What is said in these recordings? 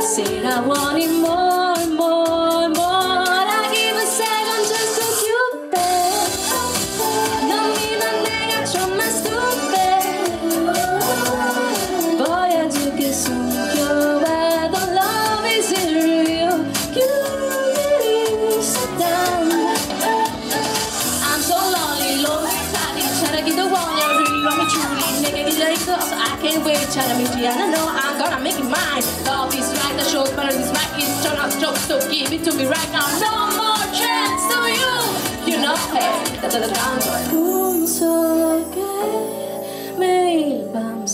Será o more. anyway, trying to meet you, and I know I'm gonna make it mine. Love is right, the show's better, this mic is turn out joke, so give it to me right now. No more chance to you, you know, hey, that's the down.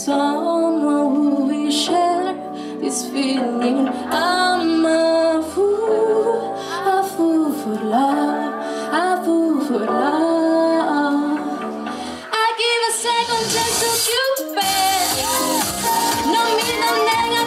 Un